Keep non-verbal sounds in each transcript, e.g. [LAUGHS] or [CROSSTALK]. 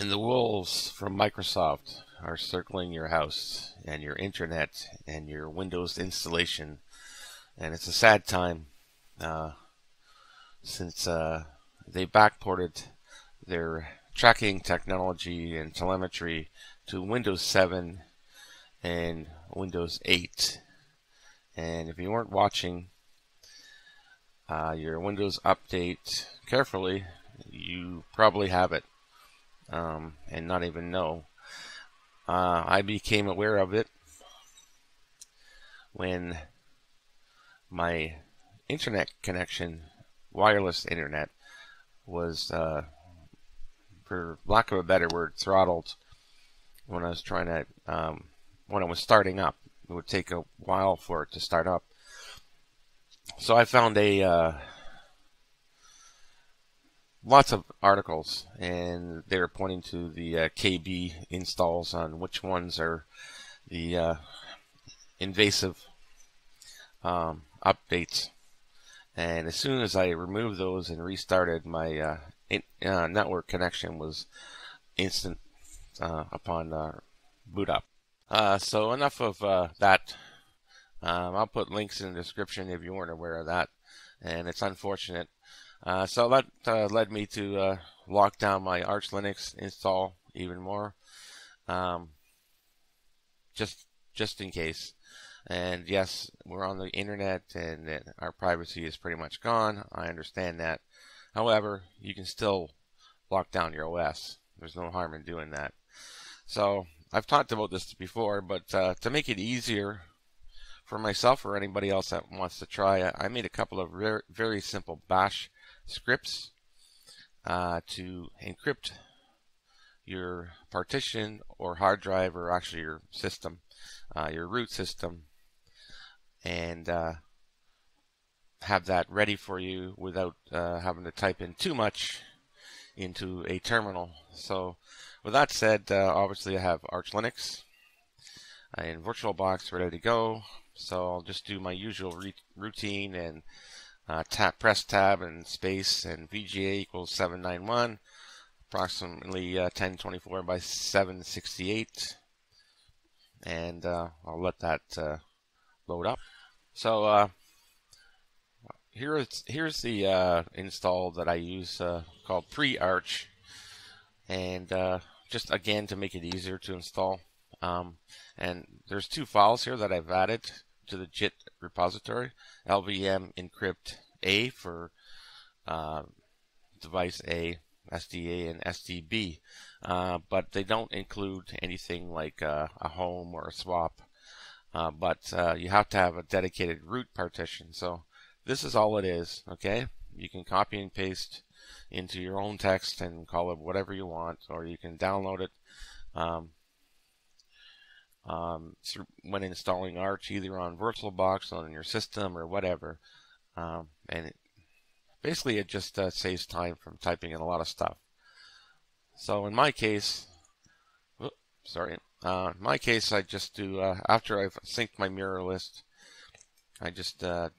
And the wolves from Microsoft are circling your house and your internet and your Windows installation. And it's a sad time uh, since uh, they backported their tracking technology and telemetry to Windows 7 and Windows 8. And if you weren't watching uh, your Windows update carefully, you probably have it um, and not even know. Uh, I became aware of it when my internet connection, wireless internet, was, uh, for lack of a better word, throttled when I was trying to, um, when it was starting up. It would take a while for it to start up. So I found a, uh, lots of articles, and they're pointing to the uh, KB installs on which ones are the uh, invasive um, updates. And as soon as I removed those and restarted, my uh, in, uh, network connection was instant uh, upon uh, boot up. so enough of that. Um, I'll put links in the description if you weren't aware of that. And it's unfortunate uh, so that uh, led me to uh, lock down my Arch Linux install even more, um, just just in case. And yes, we're on the internet, and our privacy is pretty much gone. I understand that. However, you can still lock down your OS. There's no harm in doing that. So I've talked about this before, but uh, to make it easier for myself or anybody else that wants to try, I made a couple of very, very simple Bash scripts uh, to encrypt your partition or hard drive or actually your system, uh, your root system, and uh, have that ready for you without uh, having to type in too much into a terminal. So with that said, uh, obviously I have Arch Linux in VirtualBox ready to go. So I'll just do my usual routine and uh, tap, press tab and space and VGA equals 791, approximately uh, 1024 by 768. And uh, I'll let that uh, load up. So uh, here's here's the uh, install that I use called PreArch, and just again to make it easier to install. Um, and there's two files here that I've added to the JIT repository, LVM encrypt A for uh, device A, SDA, and SDB, uh, but they don't include anything like uh, a home or a swap. Uh, but uh, you have to have a dedicated root partition. So this is all it is. Okay, you can copy and paste into your own text and call it whatever you want, or you can download it. Um, um, when installing Arch, either on VirtualBox on your system or whatever. Um, and it, basically, it just uh, saves time from typing in a lot of stuff. So in my case, whoop, sorry, uh, in my case, I just do uh, after I've synced my mirror list, I just uh,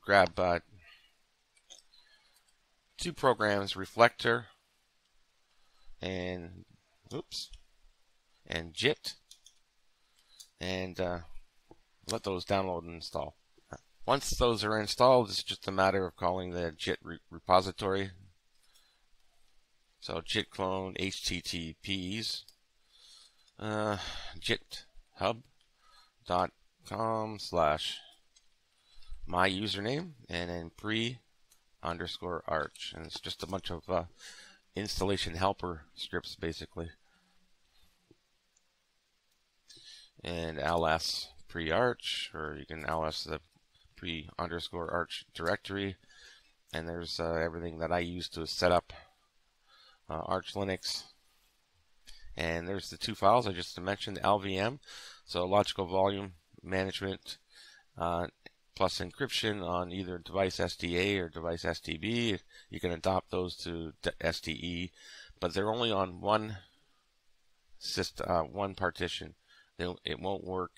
grab uh, two programs, Reflector and oops, and JIT and uh, let those download and install. Once those are installed, it's just a matter of calling the JIT re repository. So JIT clone HTTPs uh, jithub.com slash my username and then pre underscore arch. And it's just a bunch of uh, installation helper scripts basically. And ls pre-arch, or you can ls the pre underscore arch directory. And there's uh, everything that I use to set up uh, Arch Linux. And there's the two files I just mentioned, LVM, so logical volume management uh, plus encryption on either device SDA or device SDB. You can adopt those to SDE, but they're only on one system, uh, one partition it won't work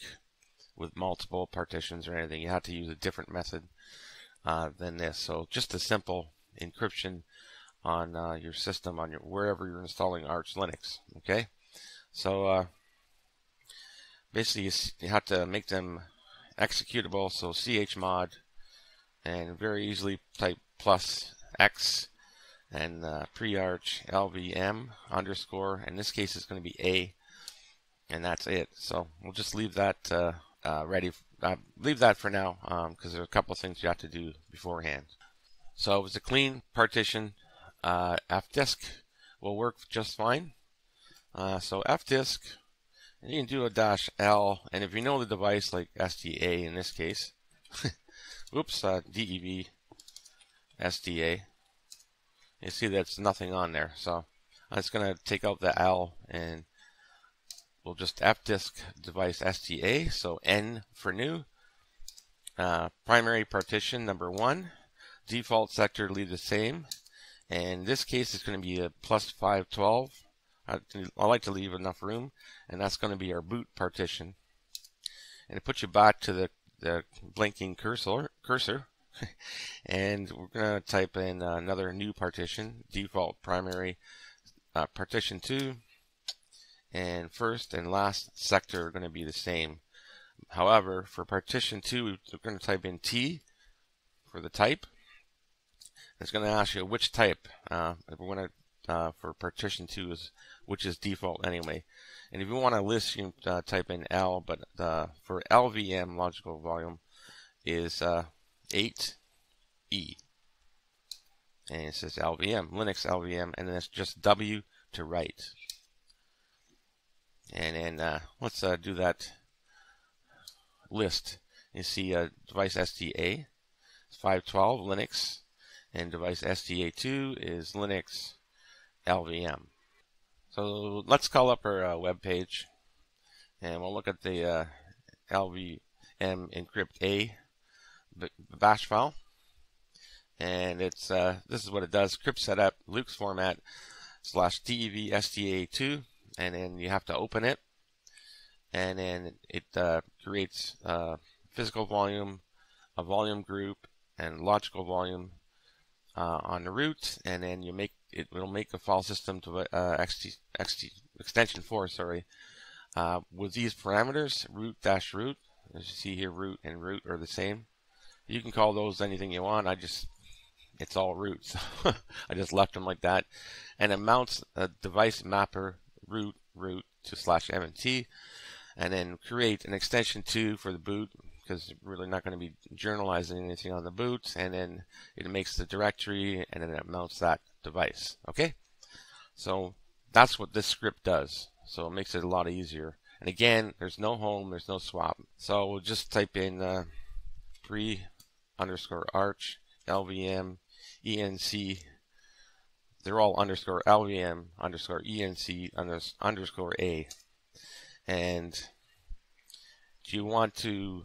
with multiple partitions or anything. You have to use a different method uh, than this. So just a simple encryption on uh, your system on your wherever you're installing Arch Linux. Okay, so uh, basically you have to make them executable. So chmod and very easily type plus x and uh, pre-arch lvm underscore. In this case, it's going to be a, and that's it. So we'll just leave that uh, uh, ready. Uh, leave that for now because um, there's a couple things you have to do beforehand. So it was a clean partition. Uh, fdisk will work just fine. Uh, so fdisk, you can do a dash L, and if you know the device like SDA in this case, [LAUGHS] oops, uh, DEV SDA, you see that's nothing on there. So I'm just going to take out the L and we'll just fdisk device SDA. So N for new. Uh, primary partition number one. Default sector leave the same. And in this case, it's going to be a plus 512. I, I like to leave enough room. And that's going to be our boot partition. And it puts you back to the, the blinking cursor. cursor [LAUGHS] and we're going to type in another new partition, default primary uh, partition 2, and first and last sector are going to be the same. However, for partition 2, we're going to type in T for the type. It's going to ask you which type. Uh, we're going to uh, for partition 2 is which is default anyway. And if you want to list, you can uh, type in L, but uh, for LVM logical volume is uh, 8E. And it says LVM, Linux LVM, and then it's just W to write. And then uh, let's uh, do that list. You see uh, device SDA, 512 Linux, and device SDA2 is Linux LVM. So let's call up our uh, web page, and we'll look at the uh, LVM encrypt A bash file. And it's uh, this is what it does: crypt setup, luksFormat slash dev sda2, and then you have to open it, and then it uh, creates uh, physical volume, a volume group, and logical volume uh, on the root, and then you make it will make a file system to uh, XT, XT, extension 4, sorry, uh, with these parameters, root dash root. As you see here, root and root are the same. You can call those anything you want. I just, it's all root. So [LAUGHS] I just left them like that. And it mounts a device mapper root root to slash MNT and then create an extension 2 for the boot because we're really not going to be journalizing anything on the boot and then it makes the directory and then it mounts that device okay? So that's what this script does. So it makes it a lot easier. And again there's no home there's no swap. So we'll just type in uh, pre underscore arch lvm enc they're all underscore lvm underscore enc underscore a. And do you want to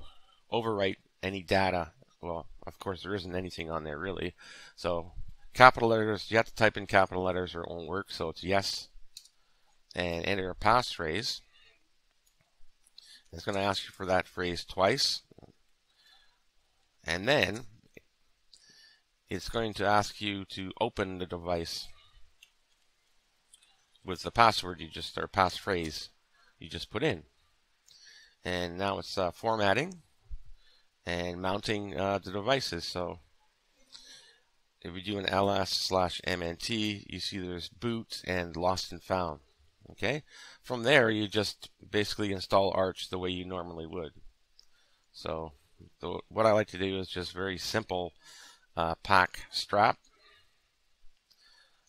overwrite any data? Well of course there isn't anything on there really. So capital letters you have to type in capital letters or it won't work. So it's yes and enter a passphrase it's going to ask you for that phrase twice. And then it's going to ask you to open the device with the password you just or passphrase you just put in. And now it's uh, formatting and mounting uh, the devices. So if we do an ls slash mnt you see there's boot and lost and found. Okay? From there you just basically install arch the way you normally would. So the, what I like to do is just very simple uh, pacstrap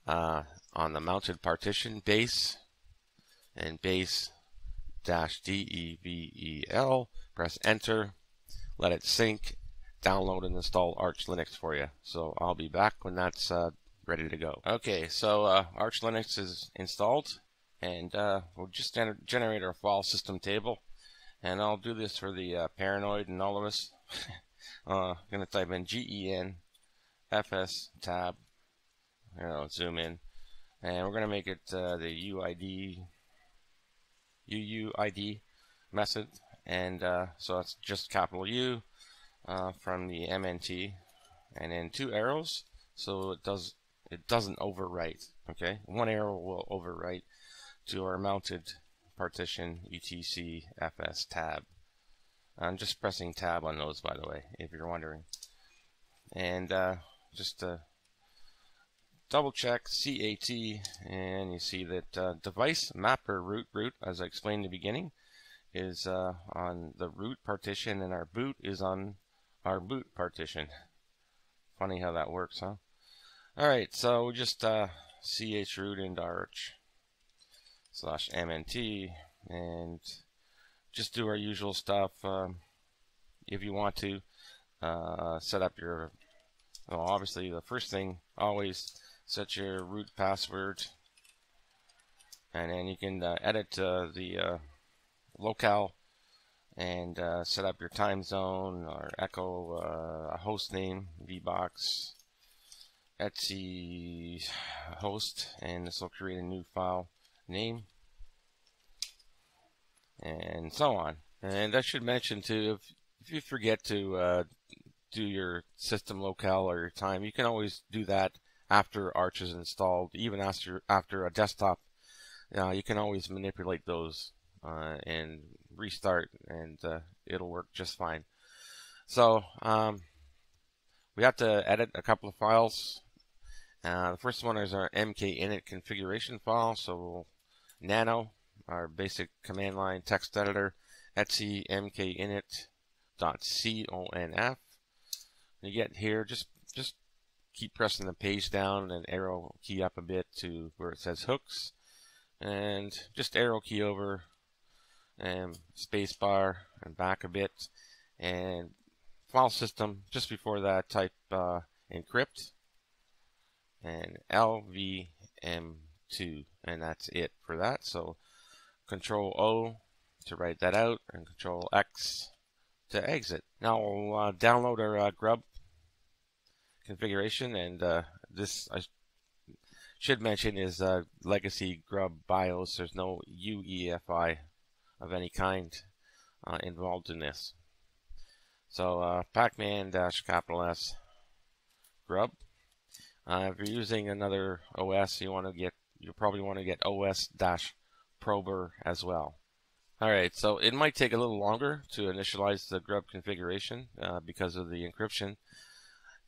uh, on the mounted partition base and base dash devel press enter. Let it sync. Download and install Arch Linux for you. So I'll be back when that's uh, ready to go. Okay so uh, Arch Linux is installed and uh, we'll just generate our file system table. And I'll do this for the uh, paranoid and all of us. I'm going to type in gen fs tab. You know, zoom in, and we're going to make it uh, the UID UUID method, and uh, so that's just capital U uh, from the MNT, and then two arrows, so it does it doesn't overwrite. Okay, one arrow will overwrite to our mounted partition etc fs tab. I'm just pressing tab on those, by the way, if you're wondering. And uh, just uh, double check CAT, and you see that uh, device mapper root root, as I explained in the beginning, is uh, on the root partition, and our boot is on our boot partition. Funny how that works, huh? Alright, so we just uh, root into arch slash mnt and just do our usual stuff um, if you want to uh, set up your well obviously the first thing always set your root password and then you can uh, edit uh, the uh, locale and uh, set up your time zone or echo uh, a host name vbox etc host and this will create a new file name and so on. And I should mention too, if, if you forget to uh, do your system locale or your time, you can always do that after Arch is installed, even after after a desktop. Uh, you can always manipulate those uh, and restart, and uh, it'll work just fine. So um, we have to edit a couple of files. Uh, the first one is our mkinit configuration file. So nano our basic command line text editor, etc mkinit.conf. You get here, just just keep pressing the page down and arrow key up a bit to where it says hooks, and just arrow key over and space bar and back a bit, and file system. Just before that, type uh, encrypt and LVM2, and that's it for that. So Control O to write that out, and Control X to exit. Now we'll uh, download our uh, grub configuration, and uh, this I should mention is uh, legacy grub BIOS. There's no UEFI of any kind uh, involved in this. So uh, Pacman dash capital S grub. if you're using another OS, you want to get you probably want to get OS dash prober as well. Alright, so it might take a little longer to initialize the grub configuration uh, because of the encryption.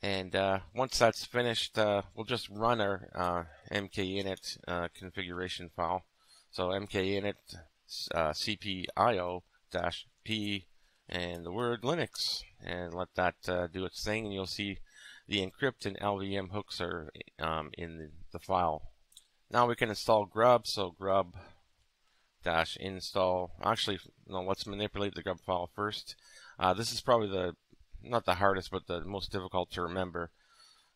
And uh, once that's finished, uh, we'll just run our uh, mkinit uh, configuration file. So mkinit uh, cpio-p and the word Linux and let that do its thing and you'll see the encrypt and LVM hooks are um, in the, the file. Now we can install grub, so grub dash install. Actually, no, let's manipulate the grub file first. Uh, this is probably the, not the hardest, but the most difficult to remember.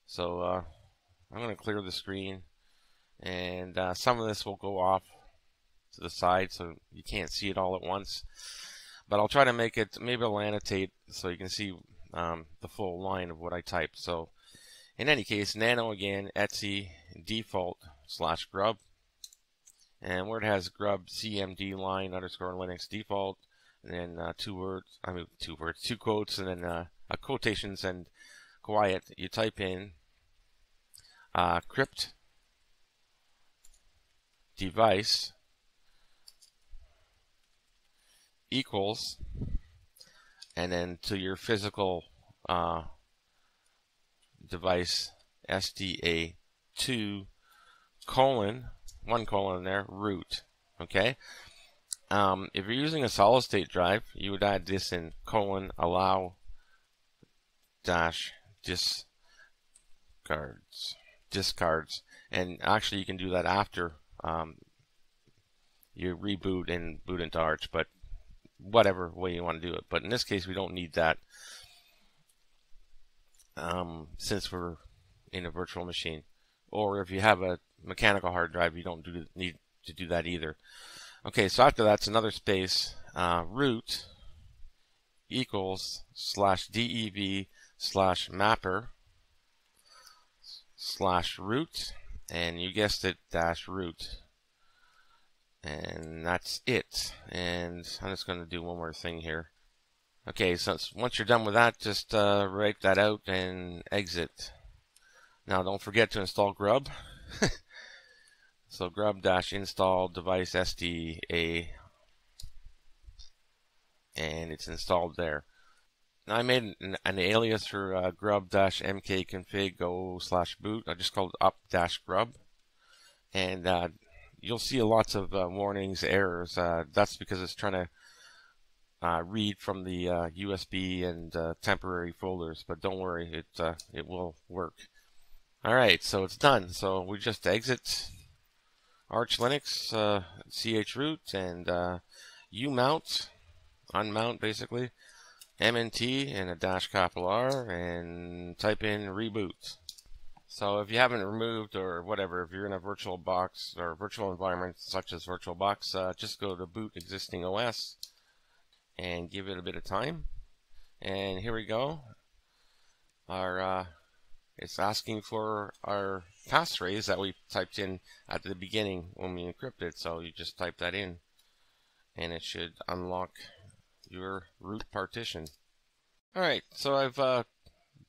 So uh, I'm going to clear the screen. And uh, some of this will go off to the side so you can't see it all at once. But I'll try to make it, maybe I'll annotate so you can see um, the full line of what I typed. So in any case, nano again, etc, default slash grub and where it has grub cmd line underscore linux default and then uh, two words I mean two words two quotes and then uh, quotations and quiet you type in uh, crypt device equals and then to your physical uh, device SDA2 colon one colon there, root. Okay. Um, if you're using a solid state drive, you would add this in colon allow dash discards discards, and actually you can do that after um, you reboot and boot into Arch, but whatever way you want to do it. But in this case, we don't need that um, since we're in a virtual machine. Or if you have a mechanical hard drive, you don't do, need to do that either. Okay, so after that's another space, uh, root equals slash dev slash mapper slash root, and you guessed it, dash root. And that's it. And I'm just going to do one more thing here. Okay, so once you're done with that, just uh, write that out and exit. Now don't forget to install Grub. [LAUGHS] so grub dash install device SDA and it's installed there. I made an, an alias for uh, grub-mkconfig go slash boot. I just called up dash grub. And uh, you'll see lots of uh, warnings, errors. Uh, that's because it's trying to uh, read from the USB uh, and temporary folders. But don't worry, it it will work. All right, so it's done. So we just exit Arch Linux, chroot, and umount, unmount basically, MNT and a dash capital R, and type in reboot. So if you haven't removed or whatever, if you're in a virtual box or virtual environment such as VirtualBox, uh, just go to boot existing OS and give it a bit of time. And here we go. Our uh, it's asking for our passphrase that we typed in at the beginning when we encrypted. So you just type that in, and it should unlock your root partition. All right, so I've uh,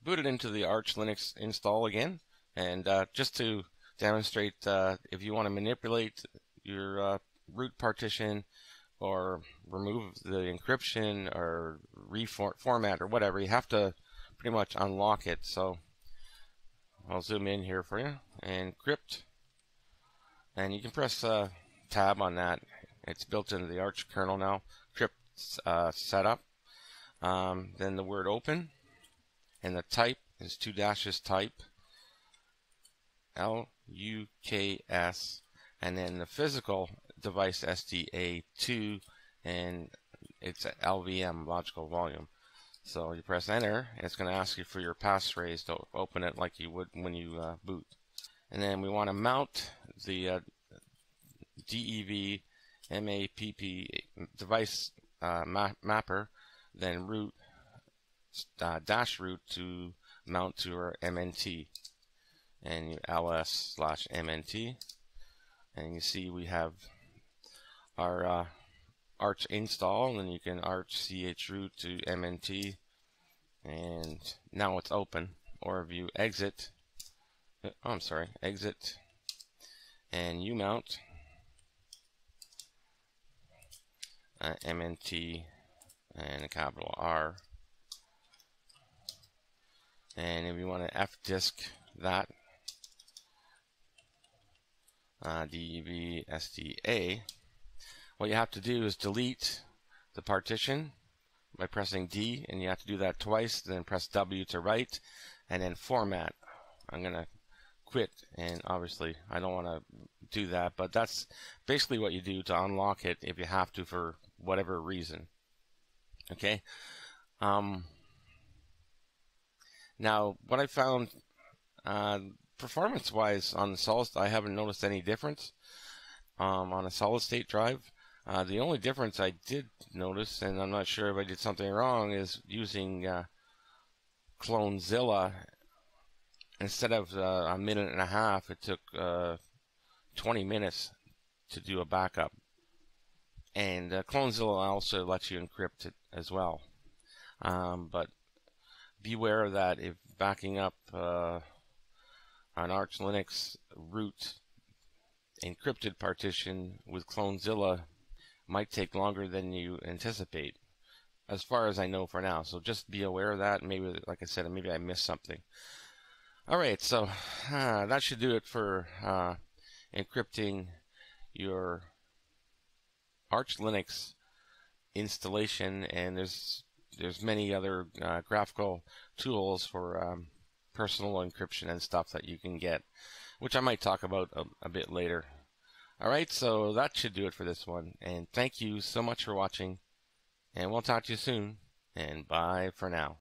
booted into the Arch Linux install again. And uh, just to demonstrate, uh, if you want to manipulate your uh, root partition or remove the encryption or reformat or whatever, you have to pretty much unlock it. So I'll zoom in here for you. Encrypt. And you can press uh, tab on that. It's built into the Arch kernel now. Uh, setup. Um, then the word open. And the type is two dashes type. L U K S, and then the physical device SDA2, and it's LVM, logical volume. So you press enter, and it's going to ask you for your passphrase to open it like you would when you uh, boot. And then we want to mount the uh, DEV MAPP device uh, ma mapper, then root uh, dash root to mount to our MNT and you ls slash mnt and you see we have our uh, arch install and then you can arch ch root to mnt and now it's open. Or if you exit oh I'm sorry exit and you mount uh, mnt and a capital R and if you want to f disk that uh, DVSDA, what you have to do is delete the partition by pressing D, and you have to do that twice, then press W to write, and then format. I'm going to quit, and obviously I don't want to do that, but that's basically what you do to unlock it if you have to for whatever reason. Okay? Um, now, what I found, uh, performance wise on the solid I haven't noticed any difference um, on a solid state drive. Uh, the only difference I did notice, and I'm not sure if I did something wrong, is using uh, CloneZilla. Instead of uh, a minute and a half, it took uh, 20 minutes to do a backup. And uh, CloneZilla also lets you encrypt it as well. Um, but beware of that if backing up uh, an Arch Linux root encrypted partition with CloneZilla might take longer than you anticipate, as far as I know for now. So just be aware of that. Maybe, like I said, maybe I missed something. All right, so uh, that should do it for uh, encrypting your Arch Linux installation, and there's there's many other uh, graphical tools for um, personal encryption and stuff that you can get, which I might talk about a, a bit later. Alright, so that should do it for this one. And thank you so much for watching. And we'll talk to you soon. And bye for now.